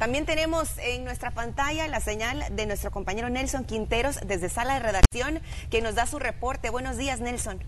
También tenemos en nuestra pantalla la señal de nuestro compañero Nelson Quinteros desde sala de redacción, que nos da su reporte. Buenos días, Nelson.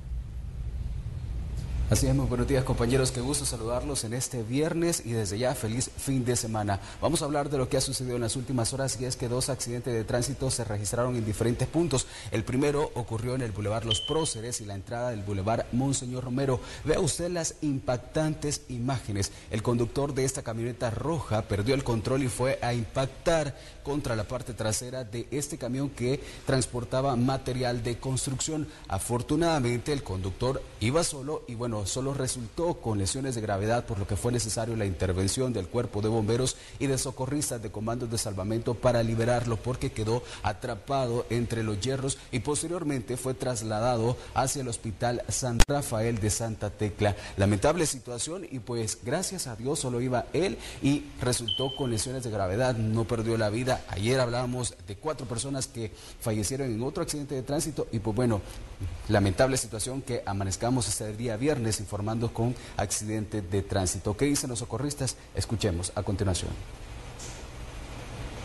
Así es, muy buenos días compañeros, qué gusto saludarlos en este viernes y desde ya feliz fin de semana. Vamos a hablar de lo que ha sucedido en las últimas horas y es que dos accidentes de tránsito se registraron en diferentes puntos. El primero ocurrió en el Boulevard Los Próceres y la entrada del Boulevard Monseñor Romero. Vea usted las impactantes imágenes. El conductor de esta camioneta roja perdió el control y fue a impactar contra la parte trasera de este camión que transportaba material de construcción. Afortunadamente el conductor iba solo y bueno, solo resultó con lesiones de gravedad, por lo que fue necesario la intervención del cuerpo de bomberos y de socorristas de comandos de salvamento para liberarlo porque quedó atrapado entre los hierros y posteriormente fue trasladado hacia el hospital San Rafael de Santa Tecla. Lamentable situación y pues gracias a Dios solo iba él y resultó con lesiones de gravedad, no perdió la vida. Ayer hablábamos de cuatro personas que fallecieron en otro accidente de tránsito y pues bueno, lamentable situación que amanezcamos este día viernes informando con accidente de tránsito. ¿Qué dicen los socorristas? Escuchemos a continuación.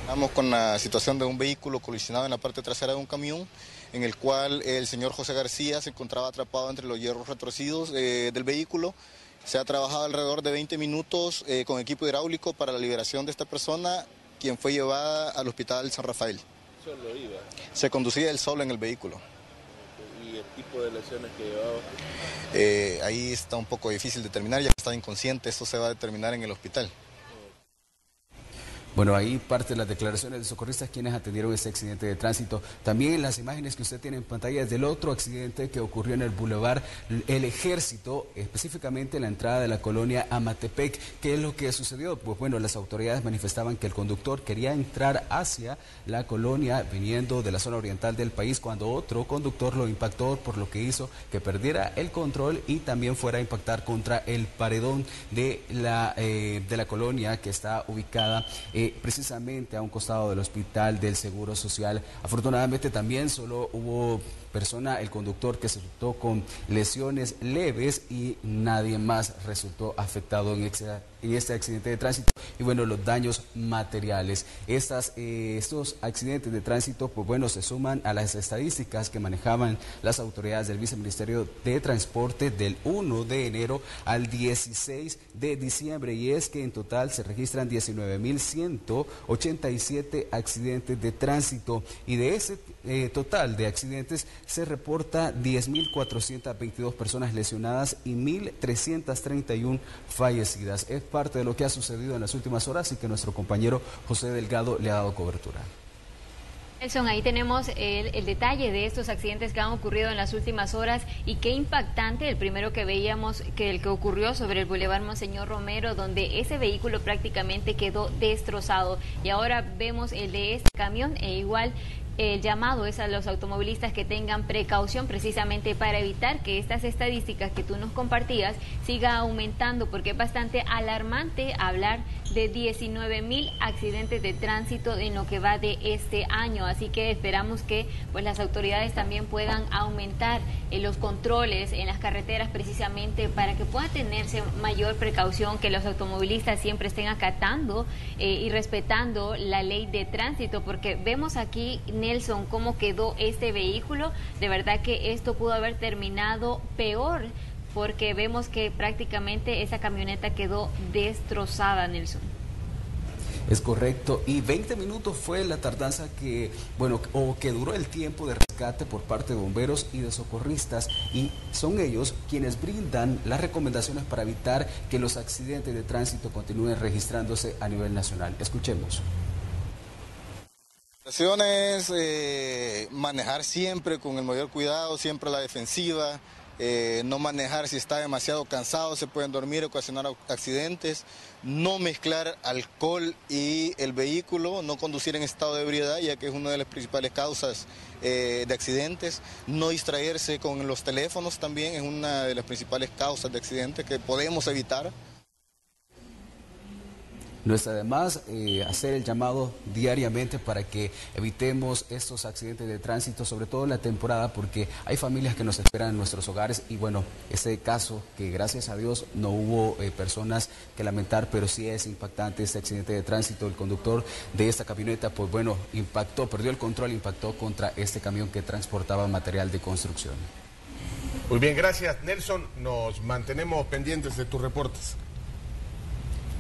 Estamos con la situación de un vehículo colisionado en la parte trasera de un camión, en el cual el señor José García se encontraba atrapado entre los hierros retorcidos eh, del vehículo. Se ha trabajado alrededor de 20 minutos eh, con equipo hidráulico para la liberación de esta persona, quien fue llevada al hospital San Rafael. ¿Solo iba? Se conducía él solo en el vehículo y el tipo de lesiones que llevaba? Eh, ahí está un poco difícil determinar, ya que está inconsciente, esto se va a determinar en el hospital. Bueno, ahí parte de las declaraciones de socorristas quienes atendieron ese accidente de tránsito. También las imágenes que usted tiene en pantalla del otro accidente que ocurrió en el Boulevard El Ejército, específicamente en la entrada de la colonia Amatepec. ¿Qué es lo que sucedió? Pues bueno, las autoridades manifestaban que el conductor quería entrar hacia la colonia viniendo de la zona oriental del país cuando otro conductor lo impactó, por lo que hizo que perdiera el control y también fuera a impactar contra el paredón de la, eh, de la colonia que está ubicada. Eh, precisamente a un costado del hospital del Seguro Social. Afortunadamente también solo hubo persona, el conductor que se resultó con lesiones leves y nadie más resultó afectado en, este accidente de tránsito y bueno, los daños materiales. Eh, estos accidentes de tránsito, pues bueno, se suman a las estadísticas que manejaban las autoridades del Viceministerio de Transporte del 1 de enero al 16 de diciembre y es que en total se registran 19.187 accidentes de tránsito y de ese eh, total de accidentes se reporta 10.422 personas lesionadas y 1.331 fallecidas. Es parte de lo que ha sucedido en las últimas horas y que nuestro compañero José Delgado le ha dado cobertura. Nelson, ahí tenemos el, detalle de estos accidentes que han ocurrido en las últimas horas y qué impactante el primero que veíamos, que el que ocurrió sobre el Boulevard Monseñor Romero, donde ese vehículo prácticamente quedó destrozado. Y ahora vemos el de este camión e igual el llamado es a los automovilistas que tengan precaución precisamente para evitar que estas estadísticas que tú nos compartías siga aumentando porque es bastante alarmante hablar de 19 mil accidentes de tránsito en lo que va de este año así que esperamos que pues las autoridades también puedan aumentar eh, los controles en las carreteras precisamente para que pueda tenerse mayor precaución que los automovilistas siempre estén acatando eh, y respetando la ley de tránsito porque vemos aquí Nelson, cómo quedó este vehículo. De verdad que esto pudo haber terminado peor porque vemos que prácticamente esa camioneta quedó destrozada, Nelson. Es correcto. Y 20 minutos fue la tardanza que, bueno, o que duró el tiempo de rescate por parte de bomberos y de socorristas. Y son ellos quienes brindan las recomendaciones para evitar que los accidentes de tránsito continúen registrándose a nivel nacional. Escuchemos. Es eh, manejar siempre con el mayor cuidado, siempre la defensiva, eh, no manejar si está demasiado cansado, se pueden dormir, ocasionar accidentes, no mezclar alcohol y el vehículo, no conducir en estado de ebriedad, ya que es una de las principales causas eh, de accidentes, no distraerse con los teléfonos también es una de las principales causas de accidentes que podemos evitar. No está eh, hacer el llamado diariamente para que evitemos estos accidentes de tránsito, sobre todo en la temporada, porque hay familias que nos esperan en nuestros hogares y bueno, ese caso que gracias a Dios no hubo eh, personas que lamentar, pero sí es impactante este accidente de tránsito. El conductor de esta camioneta, pues bueno, impactó, perdió el control, impactó contra este camión que transportaba material de construcción. Muy bien, gracias Nelson. Nos mantenemos pendientes de tus reportes.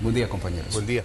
Buen día, compañeros. Buen día.